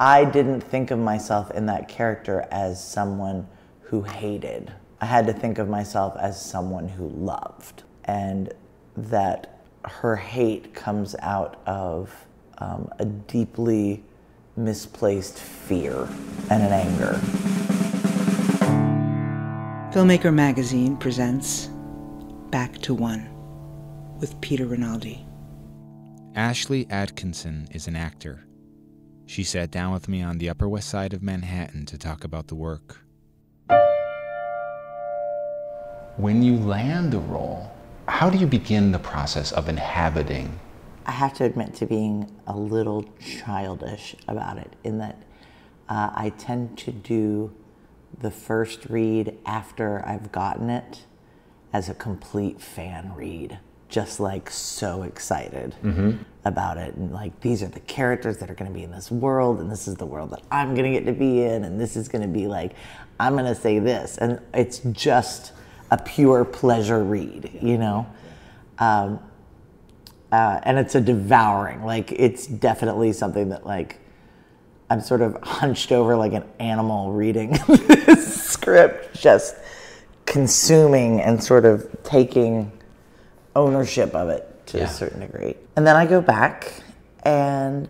I didn't think of myself in that character as someone who hated. I had to think of myself as someone who loved. And that her hate comes out of um, a deeply misplaced fear and an anger. Filmmaker Magazine presents Back to One with Peter Rinaldi. Ashlie Atkinson is an actor. She sat down with me on the Upper West Side of Manhattan to talk about the work. When you land the role, how do you begin the process of inhabiting? I have to admit to being a little childish about it in that uh, I tend to do the first read after I've gotten it as a complete fan read. Just like so excited about it. And like, these are the characters that are going to be in this world, and this is the world that I'm going to get to be in, and this is going to be like, I'm going to say this. And it's just a pure pleasure read, you know? Um, uh, and it's a devouring, like, it's definitely something that, like, I'm sort of hunched over like an animal reading this script, just consuming and sort of taking ownership of it to Yeah. a certain degree. And then I go back, and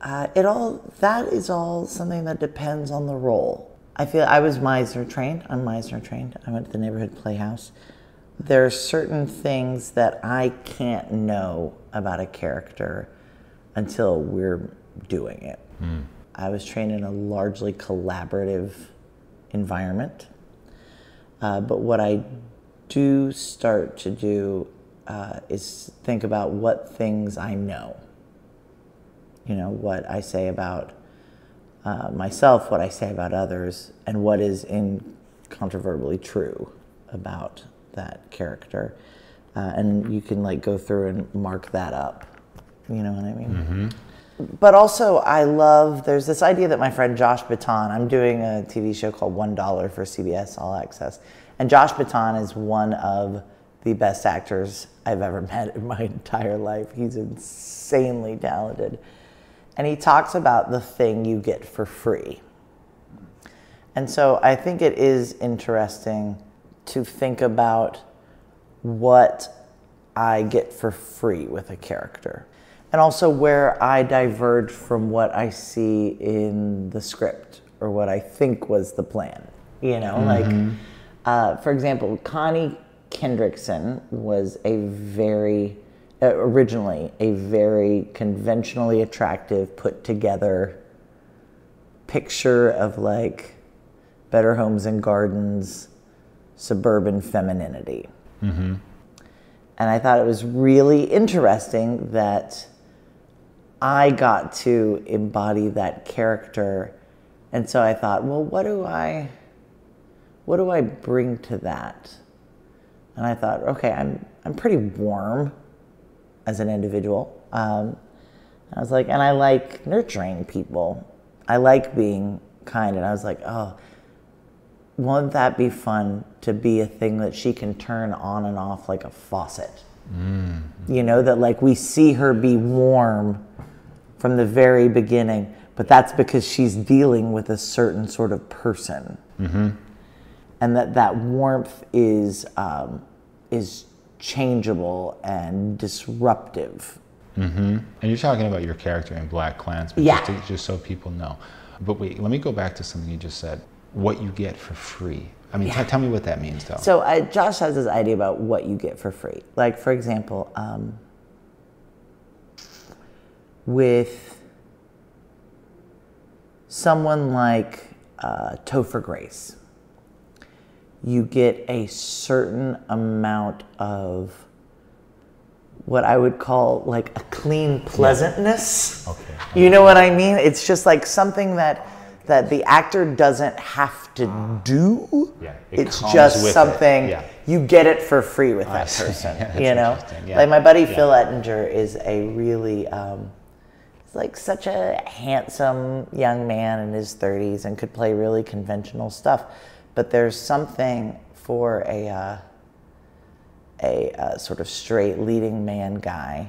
uh, it all that is all something that depends on the role. I feel I was Meisner trained. I'm Meisner trained. I went to the neighborhood playhouse. There are certain things that I can't know about a character until we're doing it. I was trained in a largely collaborative environment. Uh, but what I do start to do uh, is think about what things I know. You know, what I say about uh, myself, what I say about others, and what is incontrovertibly true about that character. Uh, and you can like go through and mark that up. You know what I mean? But also, I love, there's this idea that my friend Josh Baton, I'm doing a TV show called $1 for CBS All Access. And Josh Baton is one of the best actors I've ever met in my entire life. He's insanely talented. And he talks about the thing you get for free. And so I think it is interesting to think about what I get for free with a character. And also where I diverge from what I see in the script or what I think was the plan. You know, like, mm-hmm. Uh, for example, Connie Kendrickson was a very, uh, originally, a very conventionally attractive, put together picture of like Better Homes and Gardens, suburban femininity. And I thought it was really interesting that I got to embody that character. And so I thought, well, what do I what do I bring to that? And I thought, okay, I'm I'm pretty warm as an individual. Um, I was like, and I like nurturing people. I like being kind. And I was like, oh, won't that be fun to be a thing that she can turn on and off like a faucet? You know, that like we see her be warm from the very beginning, but that's because she's dealing with a certain sort of person. And that that warmth is, um, is changeable and disruptive. And you're talking about your character in BlacKkKlansman, Yeah. just, to- just so people know. But wait, let me go back to something you just said. What you get for free. I mean, t- tell me what that means, though. So uh, Josh has this idea about what you get for free. Like for example, um, with someone like uh, Topher Grace, you get a certain amount of what I would call like a clean pleasantness. Okay. You know what I mean? It's just like something that that the actor doesn't have to do. Yeah, it it's comes just with it. something Yeah. you get it for free with that person. Yeah, you know. Yeah. like my buddy Yeah. Phil Ettinger is a really um, he's like such a handsome young man in his 30s and could play really conventional stuff, but there's something for a uh, a, uh sort of straight leading man guy.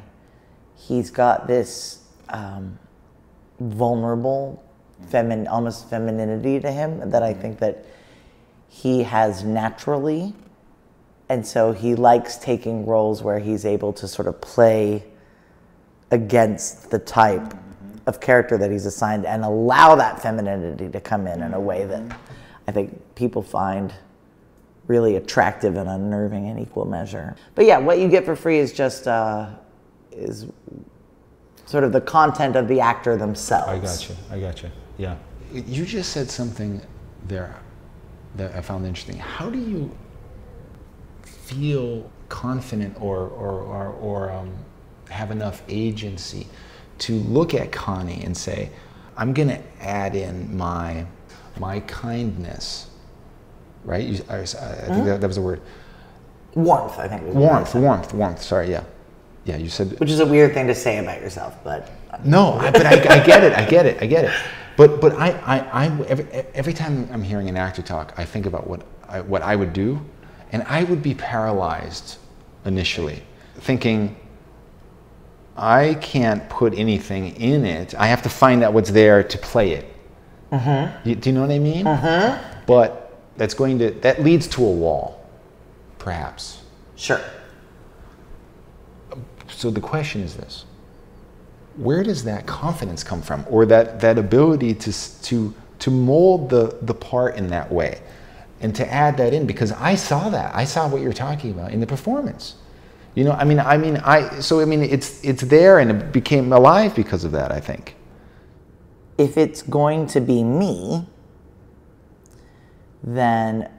He's got this um, vulnerable, femin, almost femininity to him that I think that he has naturally. And so he likes taking roles where he's able to sort of play against the type of character that he's assigned and allow that femininity to come in in a way that I think people find really attractive and unnerving in equal measure. But yeah, what you get for free is just uh, is sort of the content of the actor themselves. I got you. I got you. Yeah. You just said something there that I found interesting. How do you feel confident or, or, or, or um, have enough agency to look at Connie and say, I'm going to add in my, my kindness, right? You, I, I think mm-hmm. that, that was the word. Warmth, I think. was Warmth, warmth, warmth. Sorry, yeah. Yeah, you said Which is a weird thing to say about yourself, but uh, No, I, but I, I get it. I get it. I get it. But but I, I, I every, every time I'm hearing an actor talk, I think about what I, what I would do, and I would be paralyzed initially, thinking I can't put anything in it. I have to find out what's there to play it. Mm-hmm. You, do you know what I mean? Mm-hmm. But that's going to that leads to a wall, perhaps. sure. So the question is this. Where does that confidence come from? Or that, that ability to, to, to mold the, the part in that way? And to add that in because i saw that. I saw what you're talking about in the performance. You know i mean i mean i so i mean it's it's there and it became alive because of that i think if it's going to be me, then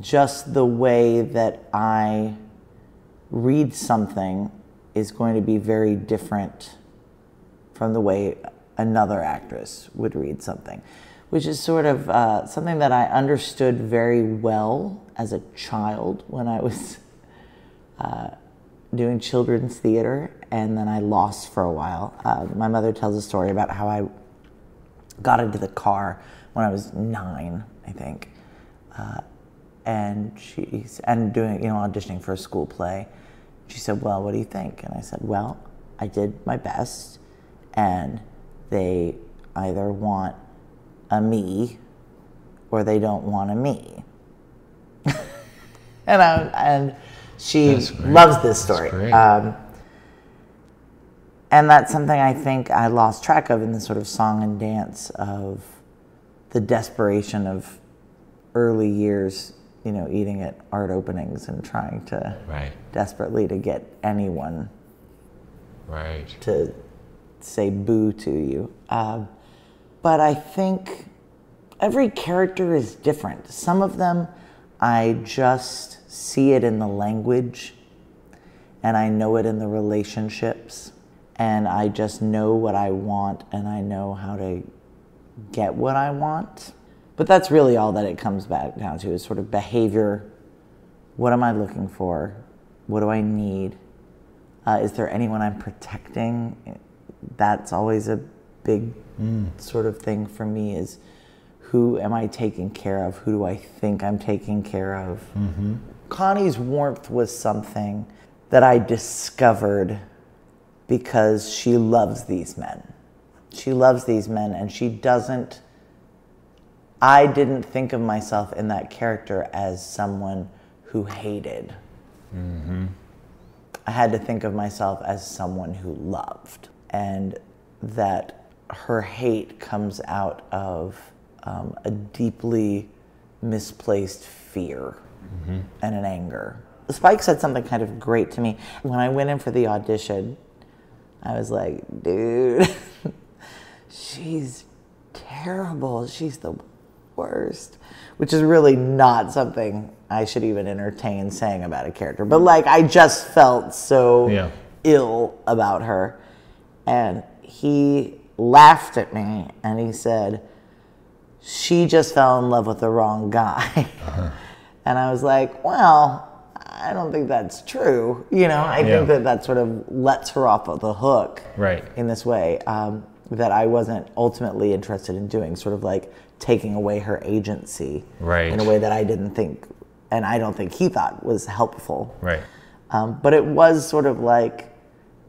just the way that I read something is going to be very different from the way another actress would read something, which is sort of uh, something that I understood very well as a child when I was uh, doing children's theater, and then I lost for a while. Uh, my mother tells a story about how I got into the car when I was nine, I think, uh, and she's and doing you know auditioning for a school play. She said, "Well, what do you think?" And I said, "Well, I did my best, and they either want a me or they don't want a me." and I, and she loves this story. Um, and that's something I think I lost track of in the sort of song and dance of the desperation of early years, you know, eating at art openings and trying to right desperately to get anyone right to say boo to you. Um, but I think every character is different. Some of them, I just see it in the language and I know it in the relationships and I just know what I want and I know how to get what I want. But that's really all that it comes back down to is sort of behavior. What am I looking for? What do I need? Uh, is there anyone I'm protecting? That's always a big sort of thing for me is who am I taking care of? Who do I think I'm taking care of? Connie's warmth was something that I discovered because she loves these men. She loves these men and she doesn't. I didn't think of myself in that character as someone who hated. Mm-hmm. I had to think of myself as someone who loved, and that her hate comes out of um, a deeply misplaced fear and an anger. Spike said something kind of great to me. When I went in for the audition, I was like, dude, she's terrible. She's the worst. Which is really not something I should even entertain saying about a character. But like, I just felt so Yeah. ill about her. And he laughed at me and he said, she just fell in love with the wrong guy. Uh-huh. And I was like, well, I don't think that's true. You know, I Yeah. think that that sort of lets her off of the hook Right. in this way um, that I wasn't ultimately interested in doing, sort of like taking away her agency Right. in a way that I didn't think, and I don't think he thought was helpful. right Um, but it was sort of like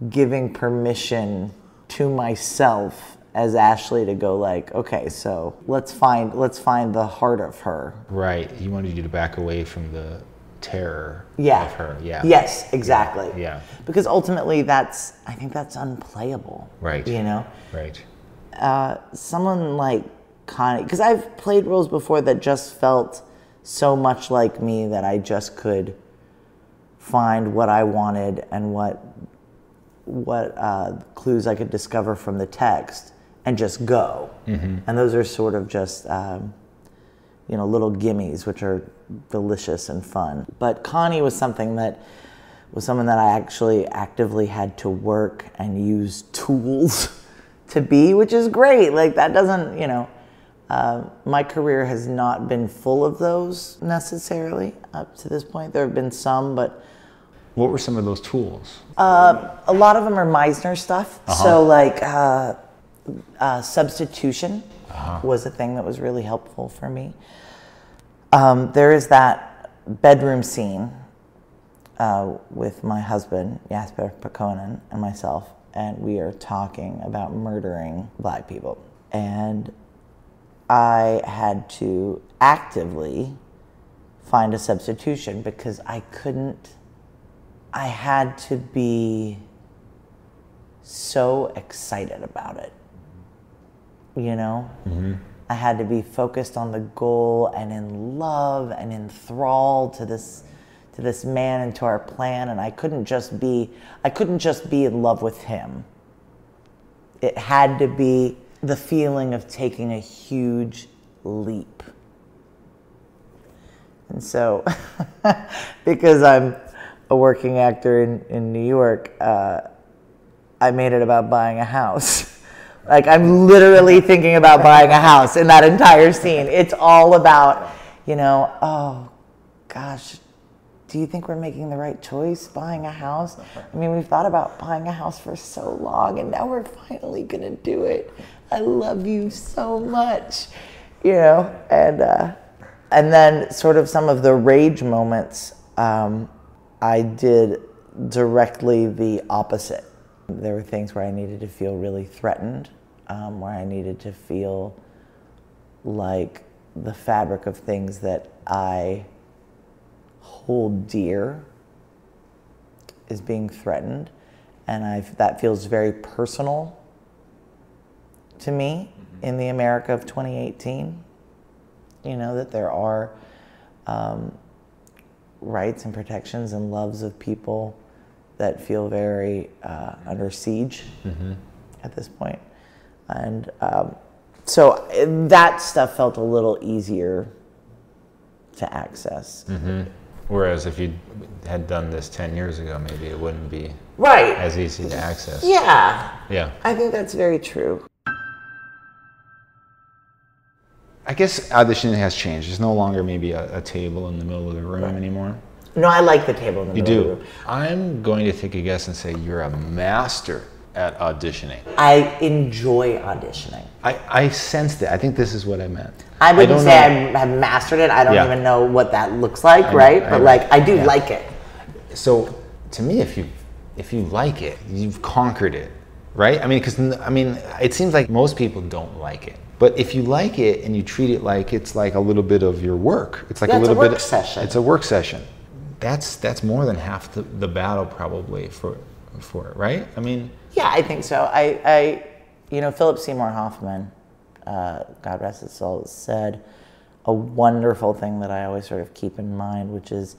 giving permission to myself as Ashlie to go like, okay, so let's find let's find the heart of her. Right. He wanted you to back away from the terror Yeah. of her. Yeah. Yes, exactly. Yeah. Because ultimately, that's I think that's unplayable. Right. You know, Right. Uh, someone like Connie, because I've played roles before that just felt so much like me that I just could find what I wanted and what what uh, clues I could discover from the text and just go. And those are sort of just um, you know little gimmies, which are delicious and fun. But Connie was something that was someone that I actually actively had to work and use tools to be, which is great. Like that doesn't, you know, uh, my career has not been full of those necessarily up to this point. There have been some, but What were some of those tools? a lot of them are Meisner stuff. So like uh, uh, substitution was a thing that was really helpful for me. Um, there is that bedroom scene uh, with my husband Jasper Pääkkönen and myself, and we are talking about murdering black people, and I had to actively find a substitution because I couldn't. I had to be so excited about it. You know? I had to be focused on the goal and in love and enthralled to this to this man and to our plan and I couldn't just be I couldn't just be in love with him. It had to be the feeling of taking a huge leap. And so, because I'm a working actor in, in New York, uh, I made it about buying a house. like, I'm literally thinking about buying a house in that entire scene. It's all about, you know, oh gosh, do you think we're making the right choice buying a house? I mean, we've thought about buying a house for so long and now we're finally going to do it. I love you so much, you know, and, uh, and then sort of some of the rage moments, um, I did directly the opposite. There were things where I needed to feel really threatened, um, where I needed to feel like the fabric of things that I hold dear is being threatened, and I that feels very personal to me in the America of 2018. You know that there are um, rights and protections and loves of people that feel very uh, under siege at this point, and um, so uh, that stuff felt a little easier to access. Whereas if you had done this 10 years ago, maybe it wouldn't be Right. as easy to access. Yeah, Yeah. I think that's very true. I guess auditioning has changed. There's no longer maybe a, a table in the middle of the room anymore. No, I like the table in the You middle of the do. room. I'm going to take a guess and say you're a master at auditioning. I enjoy auditioning. I, I sensed it. I think this is what I meant. I wouldn't don't say I have mastered it. I don't Yeah. even know what that looks like, I right? I but like, I do Yeah. like it. So, to me, if you if you like it, you've conquered it, right? I mean, because I mean, it seems like most people don't like it. But if you like it and you treat it like it's like a little bit of your work, it's like Yeah, a it's a little work bit. session. It's a work session. That's that's more than half the, the battle probably for for it, right? I mean, Yeah, I think so. I, I you know, Philip Seymour Hoffman, uh, God rest his soul, said a wonderful thing that I always sort of keep in mind, which is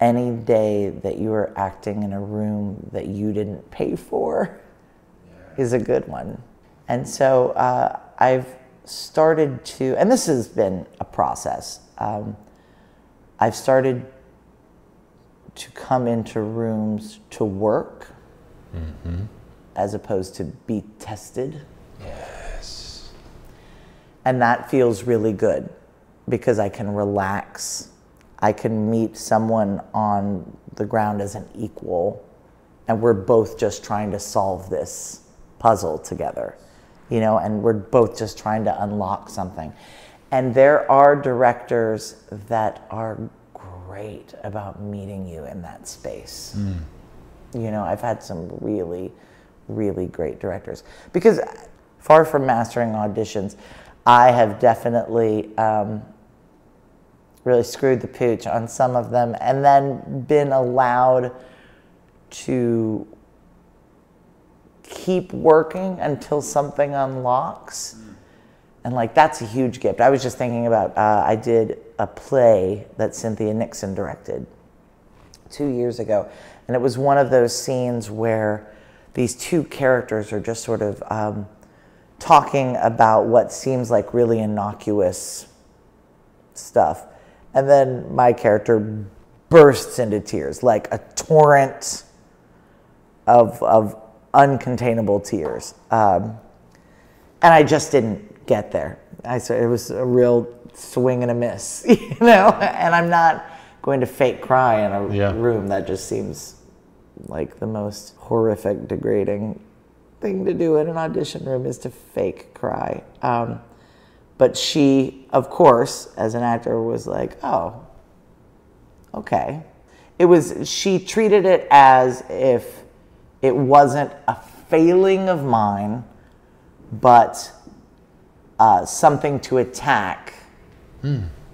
any day that you are acting in a room that you didn't pay for is a good one. And so uh, I've started to, and this has been a process. Um, I've started to come into rooms to work as opposed to be tested. Yes. And that feels really good because I can relax. I can meet someone on the ground as an equal, and we're both just trying to solve this puzzle together, you know, and we're both just trying to unlock something. And there are directors that are great about meeting you in that space mm. you know i've had some really really great directors because far from mastering auditions, I have definitely um, really screwed the pooch on some of them and then been allowed to keep working until something unlocks. And like that's a huge gift. I was just thinking about uh, I did a play that Cynthia Nixon directed two years ago, and it was one of those scenes where these two characters are just sort of um, talking about what seems like really innocuous stuff, and then my character bursts into tears like a torrent of of uncontainable tears. Um, and I just didn't get there. I said it was a real swing and a miss, you know. And I'm not going to fake cry in a Yeah. room. That just seems like the most horrific, degrading thing to do in an audition room is to fake cry. Um, but she, of course, as an actor, was like, "Oh, okay." It was. She treated it as if it wasn't a failing of mine, but uh, something to attack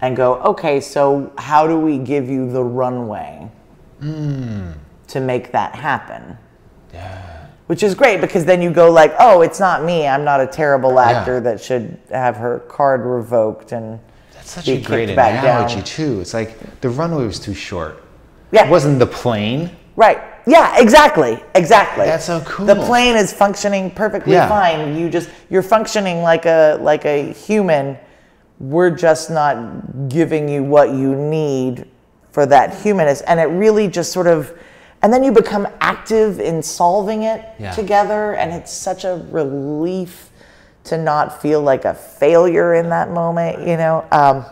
and go, okay, so how do we give you the runway to make that happen? Yeah. Which is great because then you go like, oh, it's not me. I'm not a terrible actor that should have her card revoked and That's such be a great analogy down. too. It's like the runway was too short. Yeah. It wasn't the plane. Right. Yeah, exactly. Exactly. That's so cool. The plane is functioning perfectly Yeah. fine. You just you're functioning like a like a human. We're just not giving you what you need for that humanness. And it really just sort of and then you become active in solving it Yeah. together and it's such a relief to not feel like a failure in that moment, you know. Um,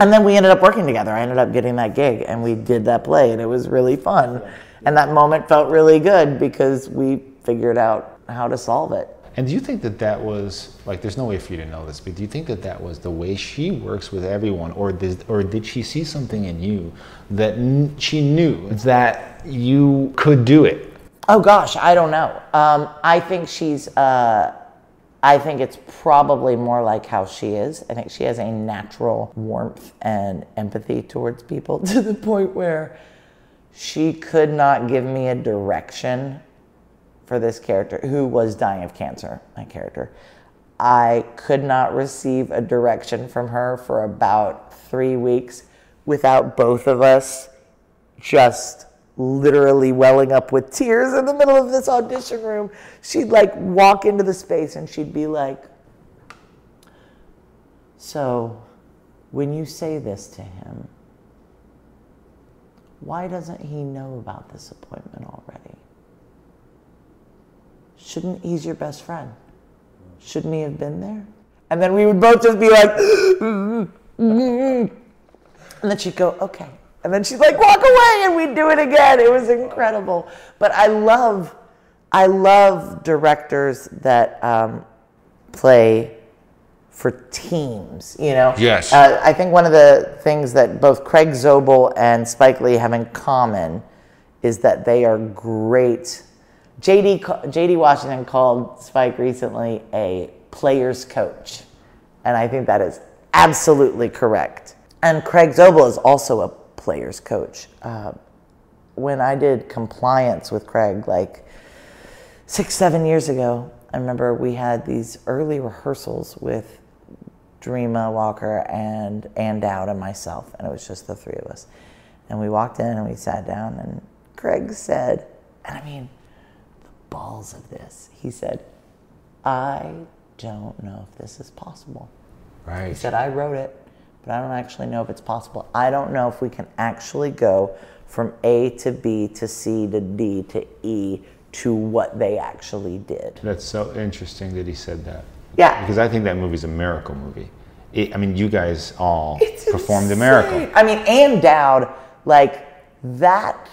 and then we ended up working together. I ended up getting that gig and we did that play and it was really fun. And that moment felt really good because we figured out how to solve it. And do you think that that was like? There's no way for you to know this, but do you think that that was the way she works with everyone, or did, or did she see something in you that she knew that you could do it? Oh gosh, I don't know. Um, I think she's. Uh, I think it's probably more like how she is. I think she has a natural warmth and empathy towards people to the point where she could not give me a direction for this character who was dying of cancer. My character. I could not receive a direction from her for about three weeks without both of us just literally welling up with tears in the middle of this audition room. She'd like walk into the space and she'd be like, So, when you say this to him, why doesn't he know about this appointment already? Shouldn't he's your best friend? Shouldn't he have been there? And then we would both just be like, and then she'd go, okay. And then she'd like walk away and we'd do it again. It was incredible. But I love, I love directors that um, play for teams, you know? Yes. Uh, I think one of the things that both Craig Zobel and Spike Lee have in common is that they are great. JD, JD Washington called Spike recently a player's coach. And I think that is absolutely correct. And Craig Zobel is also a player's coach. Uh, when I did compliance with Craig, like six, seven years ago, I remember we had these early rehearsals with Dreama Walker and Ann Dowd and myself, and it was just the three of us. And we walked in and we sat down, and Craig said, and I mean, balls of this, he said, I don't know if this is possible. Right. He said, I wrote it, but I don't actually know if it's possible. I don't know if we can actually go from A to B to C to D to E to what they actually did. That's so interesting that he said that. Yeah. Because I think that movie's a miracle movie. It, I mean, you guys all performed a miracle. I mean, Ann Dowd, like, that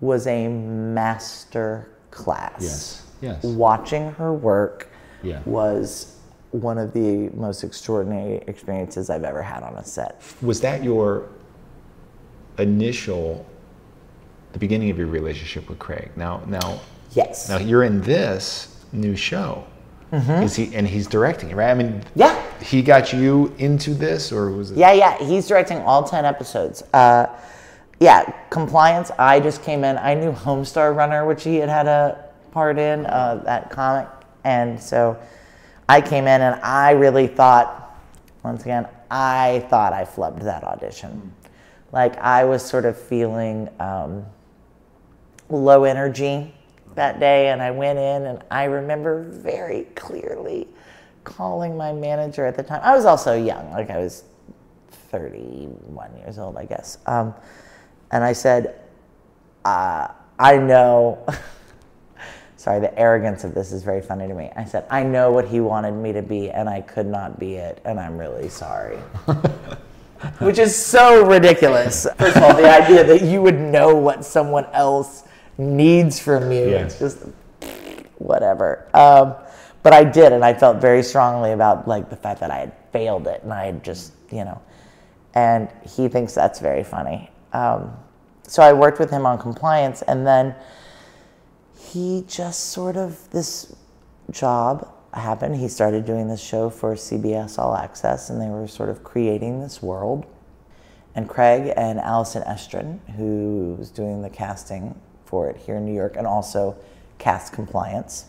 was a master class. Yes. Yes. Watching her work Yeah. was one of the most extraordinary experiences I've ever had on a set. Was that your initial, the beginning of your relationship with Craig? Now, now, Yes. now you're in this new show. Mm-hmm. Is he and he's directing it, right? I mean, Yeah. He got you into this, or was it? Yeah, yeah, he's directing all 10 episodes. Uh, yeah, compliance, I just came in. I knew Homestar Runner, which he had had a part in, uh, that comic. And so I came in and I really thought, once again, I thought I flubbed that audition. Like I was sort of feeling um, low energy that day, and I went in and I remember very clearly calling my manager at the time. I was also young, like I was 31 years old, I guess. Um, and I said, uh, I know. Sorry, the arrogance of this is very funny to me. I said, I know what he wanted me to be, and I could not be it, and I'm really sorry. Which is so ridiculous. First of all, the idea that you would know what someone else needs from you, it's just whatever. Um, but I did, and I felt very strongly about like the fact that I had failed it, and I had just, you know, and he thinks that's very funny. Um, so I worked with him on compliance, and then he just sort of this job happened. He started doing this show for CBS All Access, and they were sort of creating this world. And Craig and Allison Estrin, who was doing the casting for it here in New York, and also cast compliance,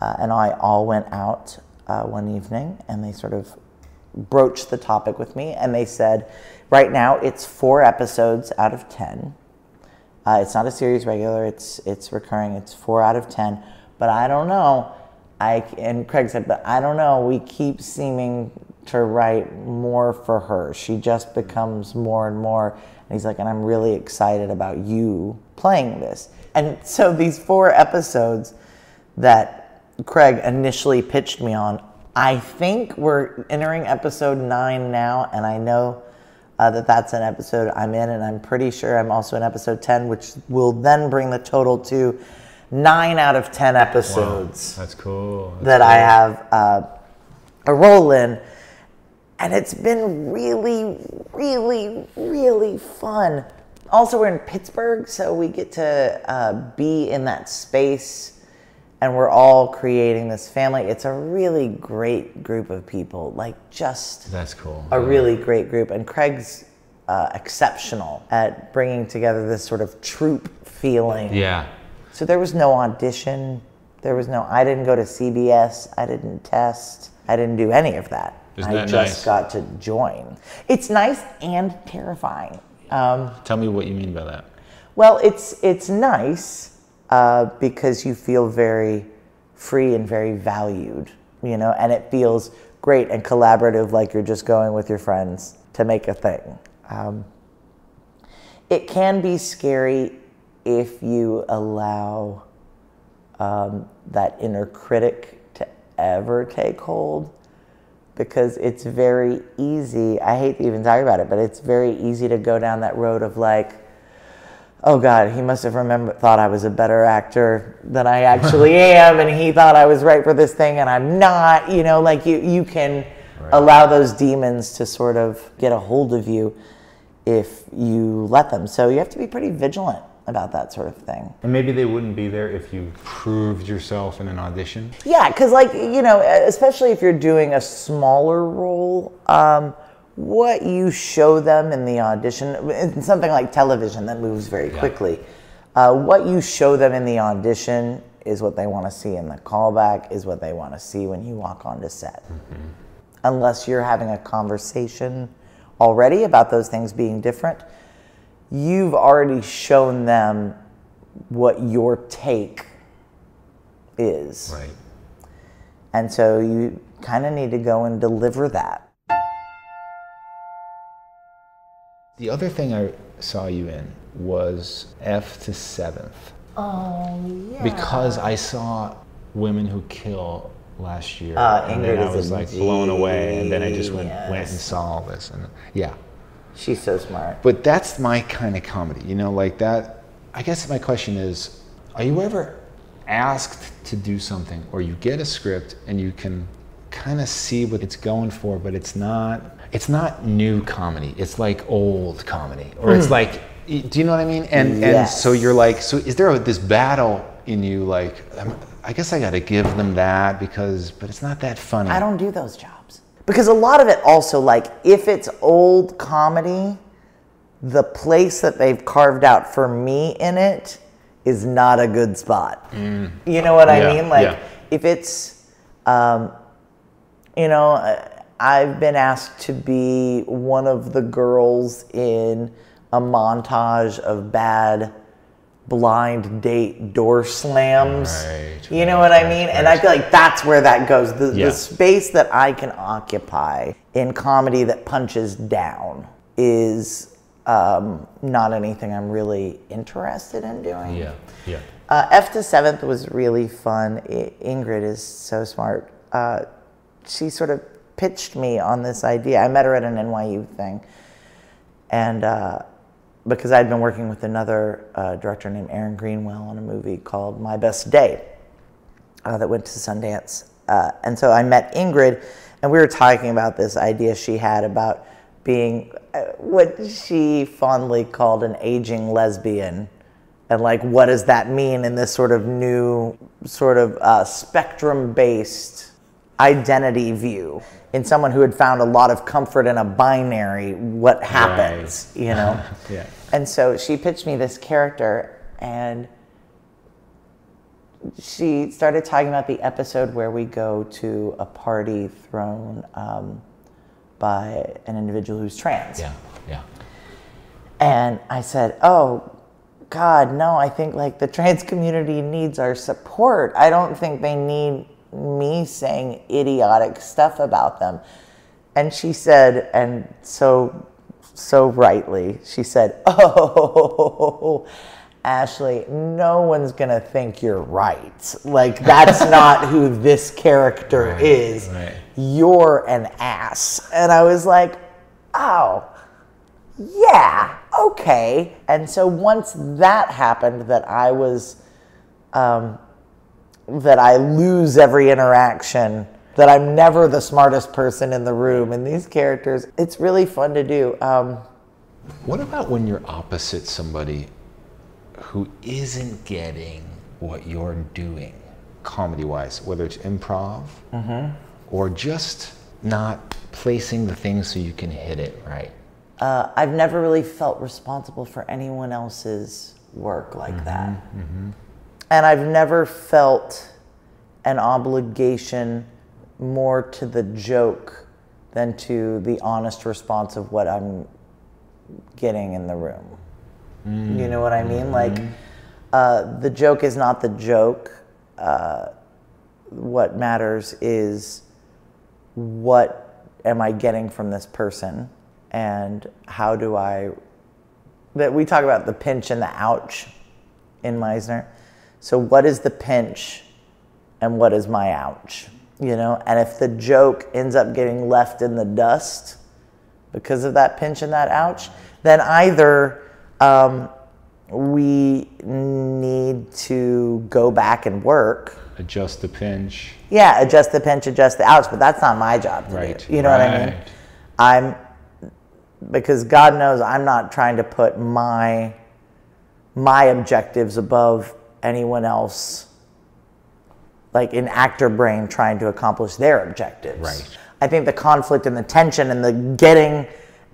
uh, and I all went out uh, one evening, and they sort of broached the topic with me, and they said, right now it's four episodes out of ten. Uh, it's not a series regular. It's it's recurring. It's four out of ten. But I don't know. I and Craig said, but I don't know. We keep seeming to write more for her. She just becomes more and more. And he's like, and I'm really excited about you playing this. And so these four episodes that Craig initially pitched me on, I think we're entering episode nine now, and I know uh, that that's an episode I'm in, and I'm pretty sure I'm also in episode 10, which will then bring the total to nine out of 10 episodes That's cool. That's that I have uh, a role in. And it's been really, really, really fun. Also, we're in Pittsburgh, so we get to uh, be in that space and we're all creating this family. It's a really great group of people, like just That's cool. a really great group. And Craig's uh, exceptional at bringing together this sort of troop feeling. Yeah. So there was no audition. There was no. I didn't go to CBS. I didn't test. I didn't do any of that. Isn't I that just nice? got to join. It's nice and terrifying. Um, Tell me what you mean by that. well, it's it's nice uh, because you feel very free and very valued, you know, and it feels great and collaborative, like you're just going with your friends to make a thing. Um, it can be scary if you allow um, that inner critic to ever take hold because it's very easy. I hate to even talk about it, but it's very easy to go down that road of like, oh God, he must have remembered thought I was a better actor than I actually am, and he thought I was right for this thing, and I'm not. You know, like you you can allow those demons to sort of get a hold of you if you let them. So you have to be pretty vigilant about that sort of thing. And maybe they wouldn't be there if you proved yourself in an audition. Yeah, because like you know, especially if you're doing a smaller role, um, what you show them in the audition, in something like television that moves very quickly, uh, what you show them in the audition is what they want to see, in the callback is what they want to see when you walk onto set. Unless you're having a conversation already about those things being different, you've already shown them what your take is. Right. And so you kind of need to go and deliver that. The other thing I saw you in was F to Seventh. Oh, yeah. Because I saw Women Who Kill last year. Uh, and then Ingrid I was a like blown away. And then I just went, went and saw all this. And yeah. She's so smart. But that's my kind of comedy, you know, like that. I guess my question is are you ever asked to do something or you get a script and you can kind of see what it's going for, but it's not. It's not new comedy. It's like old comedy, or it's like, do you know what I mean? And and so you're like, so is there a, this battle in you? Like, um, I guess I got to give them that because, but it's not that funny. I don't do those jobs. Because a lot of it also, like, if it's old comedy, the place that they've carved out for me in it is not a good spot. You know what Mm. Yeah, I mean? Like, yeah. if it's, um, you know, uh, I've been asked to be one of the girls in a montage of bad blind date door slams. Right, you know right, what I right, mean? And I feel like that's where that goes. The, Yeah. the space that I can occupy in comedy that punches down is um, not anything I'm really interested in doing. Yeah, yeah. Uh, F to seventh was really fun. I- Ingrid is so smart. Uh, she sort of pitched me on this idea. I met her at an NYU thing, and uh, because I'd been working with another uh, director named Erin Greenwell on a movie called My Best Day uh, that went to Sundance. Uh, and so I met Ingrid, and we were talking about this idea she had about being uh, what she fondly called an aging lesbian. And like, what does that mean in this sort of new, sort of uh, spectrum based identity view? In someone who had found a lot of comfort in a binary, what happens, you know? Yeah. And so she pitched me this character, and she started talking about the episode where we go to a party thrown um, by an individual who's trans. Yeah, yeah. And I said, Oh, God, no, I think like the trans community needs our support. I don't think they need me saying idiotic stuff about them. And she said, and so, so rightly, she said, Oh, Ashlie, no one's gonna think you're right. Like, that's not who this character is. right. You're an ass. And I was like, Oh, yeah, okay. And so once that happened, that I was, um, that I lose every interaction, that I'm never the smartest person in the room, and these characters, it's really fun to do. Um, What about when you're opposite somebody who isn't getting what you're doing, comedy wise, whether it's improv or just not placing the things so you can hit it right? uh, I've never really felt responsible for anyone else's work like that. And I've never felt an obligation more to the joke than to the honest response of what I'm getting in the room. You know what I mean? Like, uh, the joke is not the joke. Uh, what matters is what am I getting from this person and how do I that we talk about the pinch and the ouch in Meisner. So what is the pinch and what is my ouch? You know, and if the joke ends up getting left in the dust because of that pinch and that ouch, then either um, we need to go back and work Adjust the pinch. yeah, adjust the pinch, adjust the ouch, but that's not my job to Right, do. You know what I mean? right. I'm because God knows I'm not trying to put my my objectives above anyone else like in actor brain trying to accomplish their objectives. Right. I think the conflict and the tension and the getting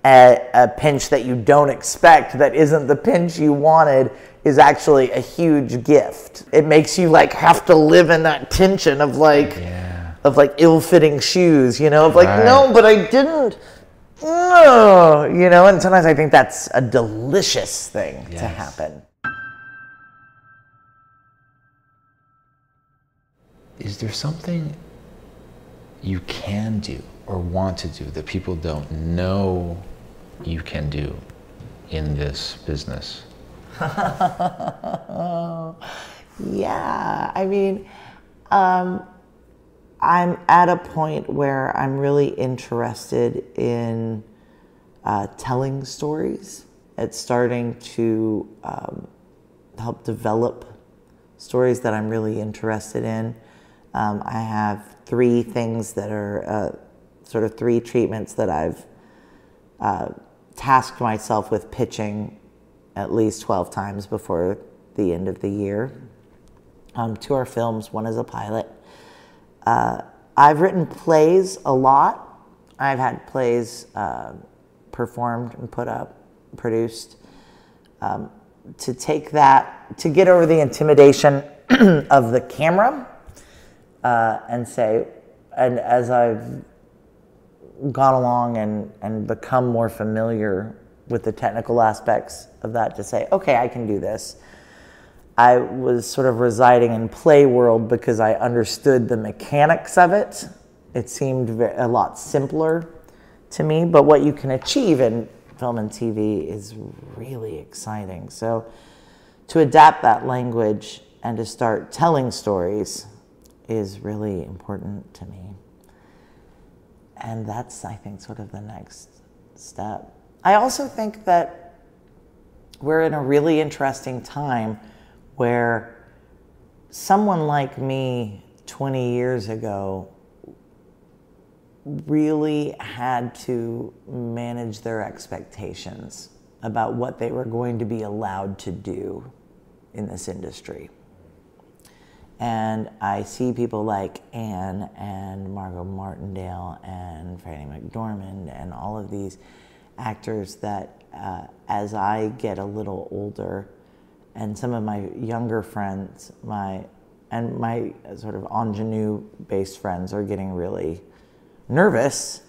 a, a pinch that you don't expect that isn't the pinch you wanted is actually a huge gift. It makes you like have to live in that tension of like Yeah. of like ill-fitting shoes, you know, of like Right. no, but I didn't. No, you know, and sometimes I think that's a delicious thing to happen. Is there something you can do or want to do that people don't know you can do in this business? Yeah, I mean, um, I'm at a point where I'm really interested in uh, telling stories. It's starting to um, help develop stories that I'm really interested in. Um, I have three things that are uh, sort of three treatments that I've uh, tasked myself with pitching at least 12 times before the end of the year. um, to our films. One is a pilot. Uh, I've written plays a lot. I've had plays uh, performed and put up, produced. Um, to take that, to get over the intimidation of the camera uh, and say, and as I've gone along and, and become more familiar with the technical aspects of that, to say, okay, I can do this. I was sort of residing in play world because I understood the mechanics of it. It seemed a lot simpler to me, but what you can achieve in film and TV is really exciting. So to adapt that language and to start telling stories is really important to me. And that's, I think, sort of the next step. I also think that we're in a really interesting time where someone like me 20 years ago really had to manage their expectations about what they were going to be allowed to do in this industry. And I see people like Anne and Margot Martindale and Franny McDormand and all of these actors that, uh, as I get a little older, and some of my younger friends, my and my sort of ingenue based friends are getting really nervous.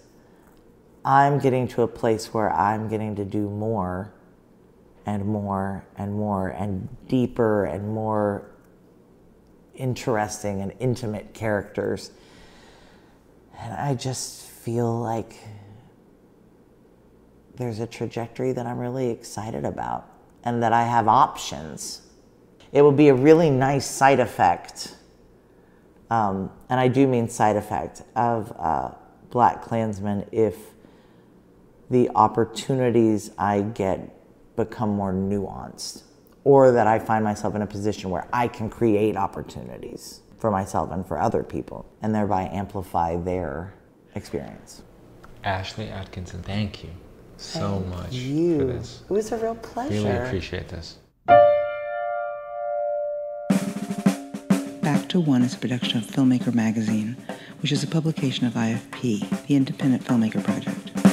I'm getting to a place where I'm getting to do more and more and more and deeper and more interesting and intimate characters. And I just feel like there's a trajectory that I'm really excited about and that I have options. It will be a really nice side effect, um, and I do mean side effect, of uh, BlacKkKlansman if the opportunities I get become more nuanced, or that I find myself in a position where I can create opportunities for myself and for other people, and thereby amplify their experience. Ashlie Atkinson, thank you so Thank much you. for this. It was a real pleasure. Really appreciate this. Back to One is a production of Filmmaker Magazine, which is a publication of IFP, the Independent Filmmaker Project.